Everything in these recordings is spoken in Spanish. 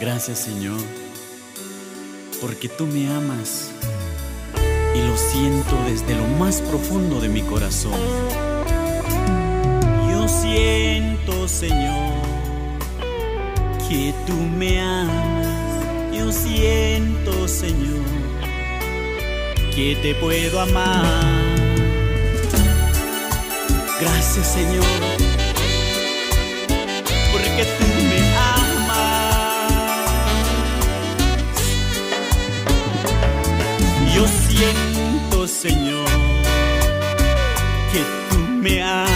Gracias Señor, porque tú me amas y lo siento desde lo más profundo de mi corazón. Yo siento Señor que tú me amas, yo siento Señor que te puedo amar. Gracias Señor, porque tú siento, Señor, que tú me amas.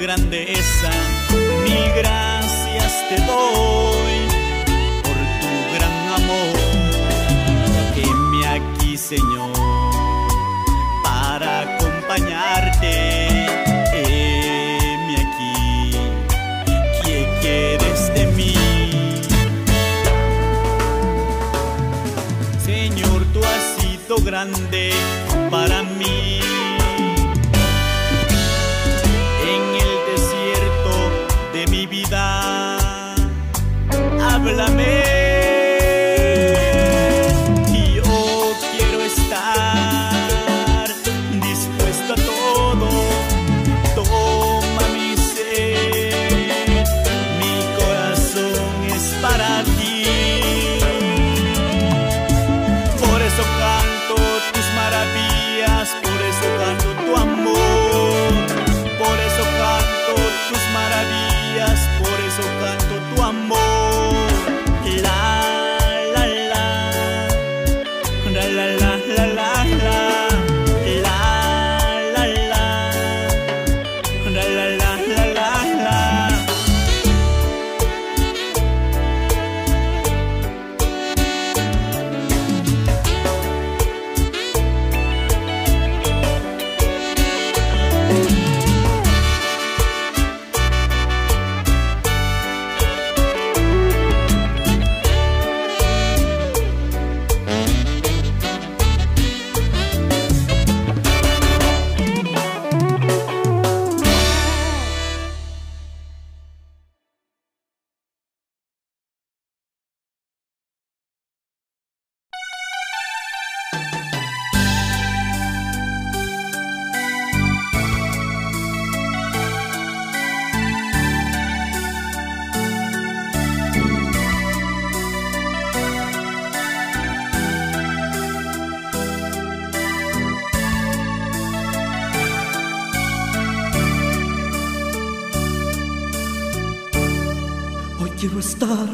Grandeza. Mil gracias te doy por tu gran amor. Heme aquí, Señor, para acompañarte. Heme aquí, ¿qué quieres de mí? Señor, tú has sido grande para mí. Quiero estar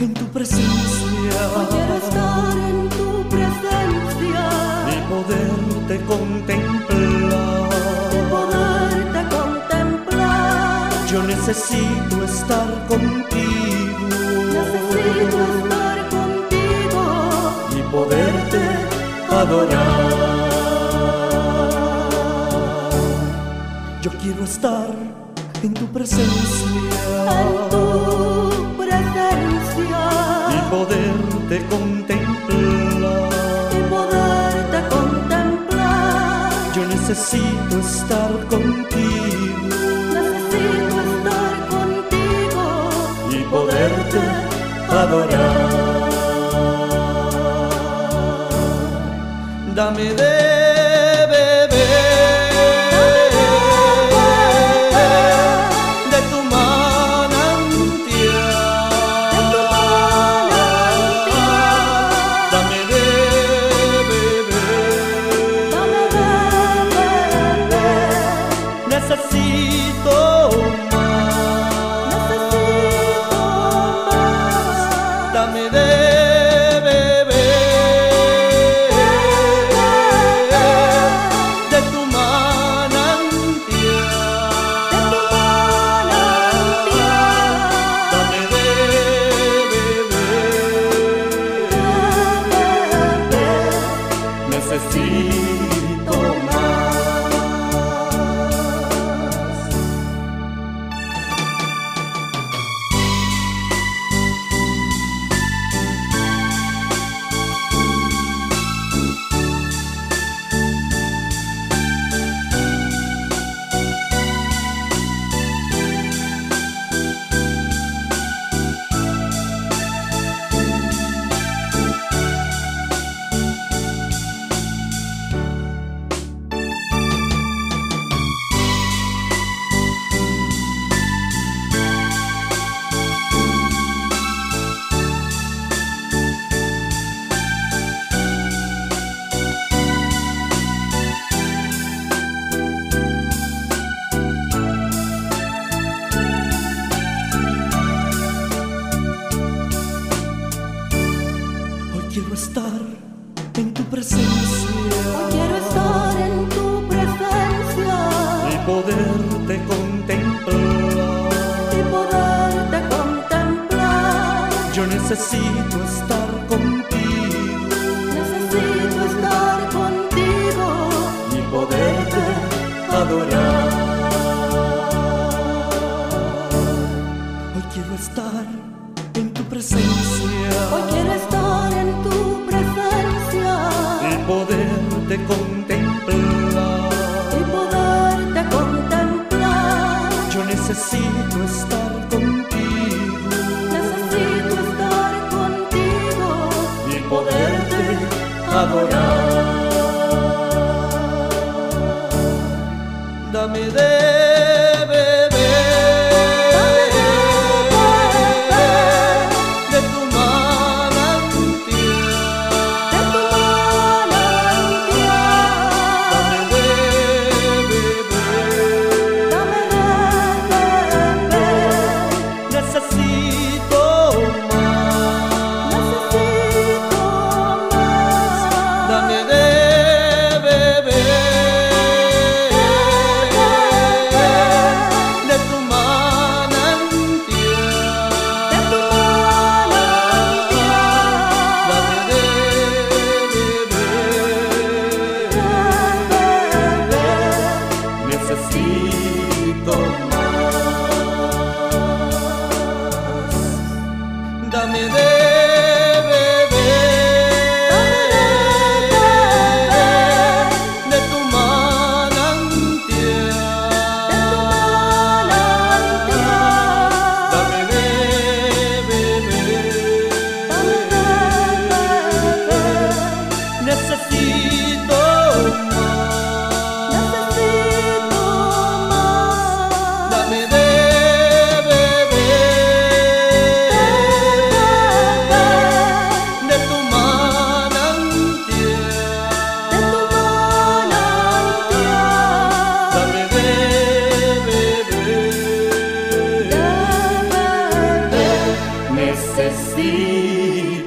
en tu presencia Hoy quiero estar en tu presencia, y poderte contemplar. poderte contemplar. Yo necesito estar contigo Necesito estar contigo y poderte adorar. Yo quiero estar en tu presencia. En tu. Y poderte contemplar. Y poderte contemplar. Yo necesito estar contigo. Necesito estar contigo. Y poderte adorar. Dame de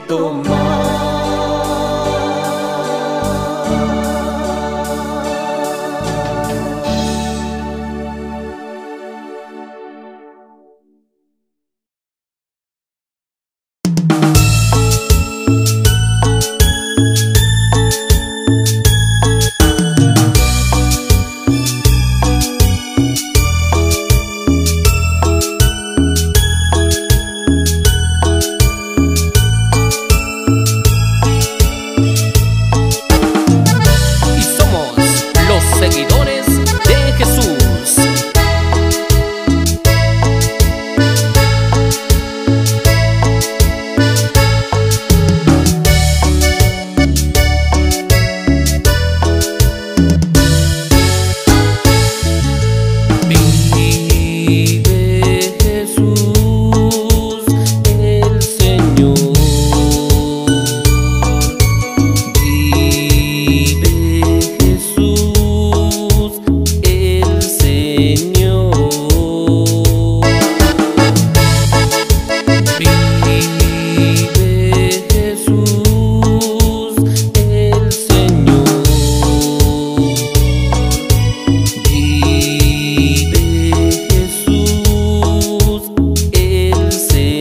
তোমার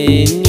Sing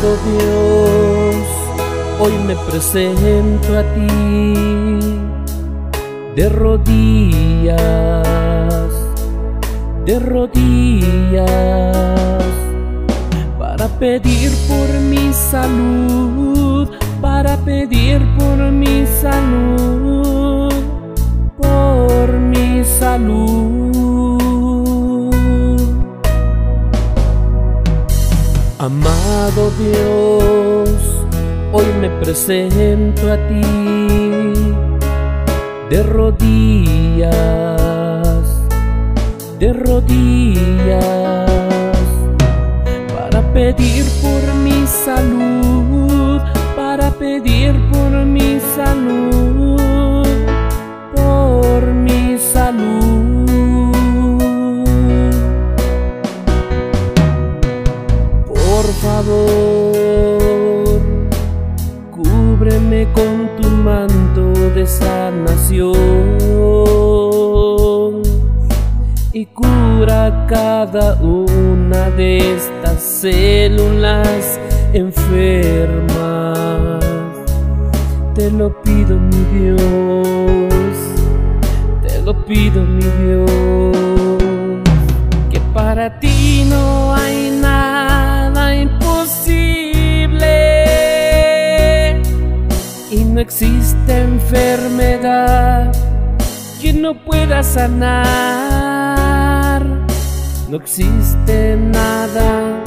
Dios, hoy me presento a ti de rodillas, de rodillas, para pedir por mi salud, para pedir por mi salud, por mi salud. Amado Dios, hoy me presento a ti de rodillas, de rodillas, para ti no hay nada imposible y no existe enfermedad que no pueda sanar. No existe nada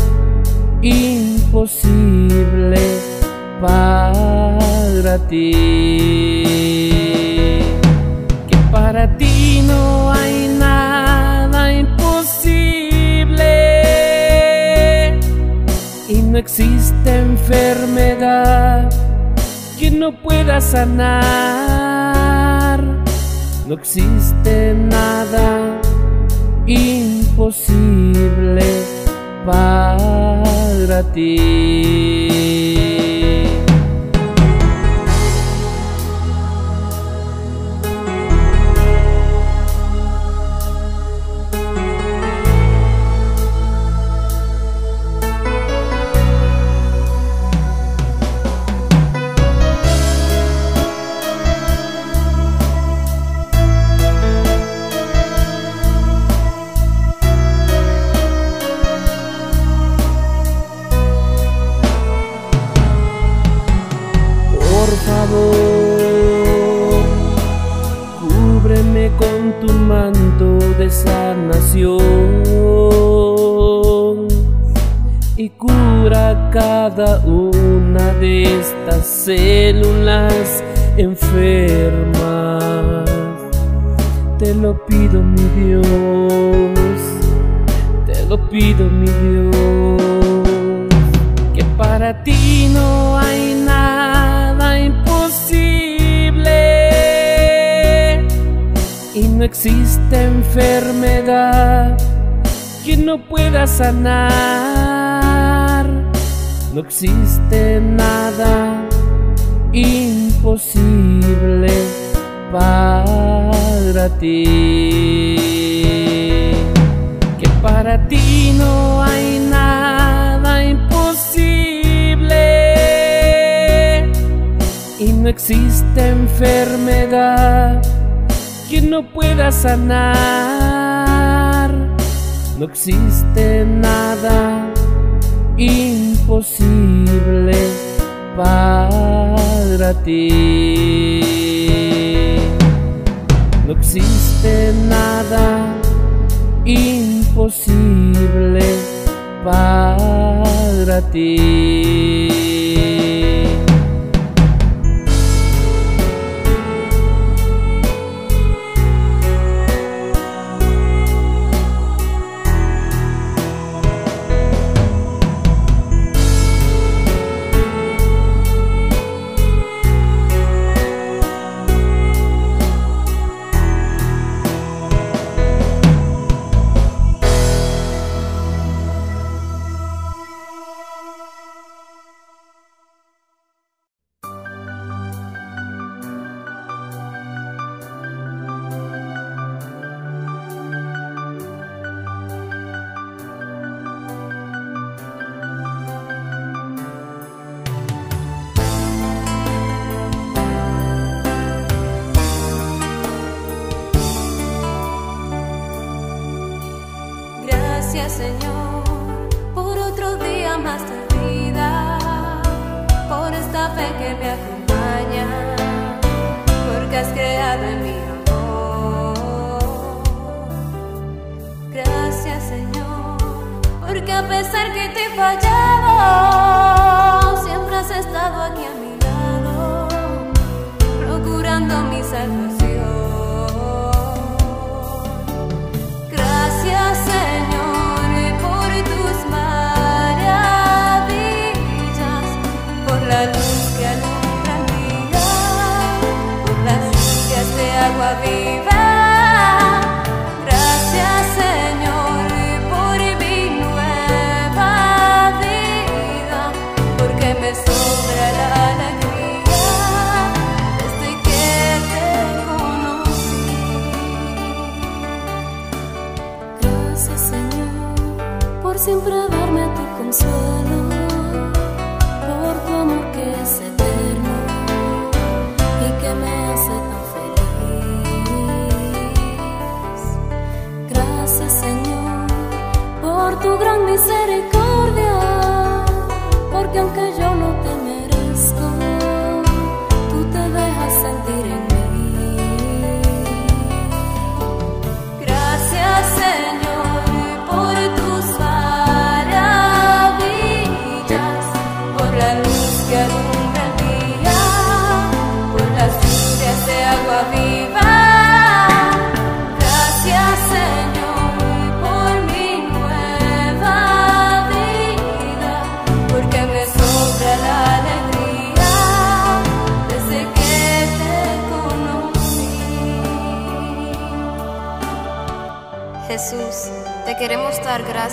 imposible para ti. Que para ti no hay nada no existe enfermedad que no pueda sanar. No existe nada imposible para ti. Y cura cada una de estas células enfermas. Te lo pido, mi Dios, te lo pido, mi Dios, que para ti no hay nada no existe enfermedad que no pueda sanar. No existe nada imposible para ti. Que para ti no hay nada imposible y no existe enfermedad que no pueda sanar. No existe nada imposible para ti. No existe nada imposible para ti. Gracias Señor por otro día más de vida, por esta fe que me acompaña, porque has creado en mí amor. Gracias Señor, porque a pesar que te he fallado, siempre has estado aquí a mi lado, procurando mi salvación. água viva.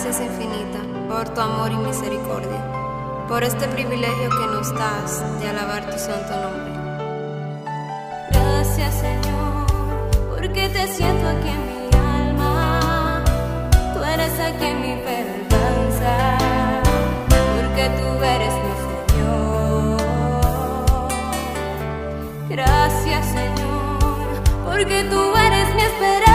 Gracias infinitas por tu amor y misericordia. por este privilegio que nos das de alabar tu santo nombre. Gracias Señor, porque te siento aquí en mi alma, tú eres aquí en mi esperanza, porque tú eres mi Señor. Gracias Señor, porque tú eres mi esperanza